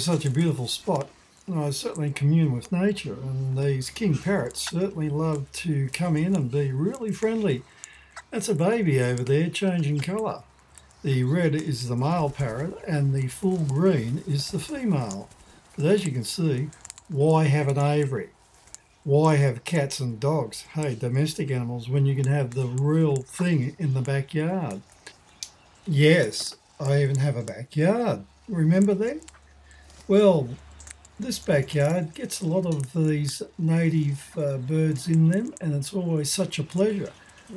is such a beautiful spot. I certainly commune with nature, and these king parrots certainly love to come in and be really friendly. That's a baby over there changing colour. The red is the male parrot, and the full green is the female. But as you can see, why have an aviary? Why have cats and dogs? Hey, domestic animals, when you can have the real thing in the backyard. Yes, I even have a backyard. Remember that? Well, this backyard gets a lot of these native uh, birds in them, and it's always such a pleasure.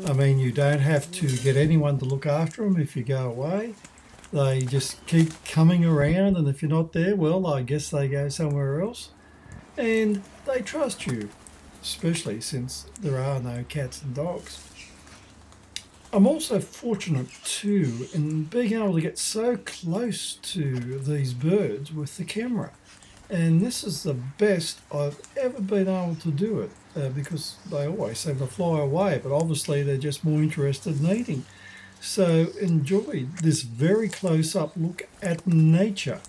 I mean, you don't have to get anyone to look after them if you go away. They just keep coming around, and if you're not there, well, I guess they go somewhere else. And they trust you, especially since there are no cats and dogs. I'm also fortunate too in being able to get so close to these birds with the camera. And this is the best I've ever been able to do it uh, because they always seem to fly away, but obviously they're just more interested in eating. So enjoy this very close up look at nature.